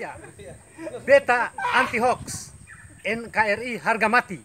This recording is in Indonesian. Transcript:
Indonesia. Beta anti hoax. NKRI harga mati.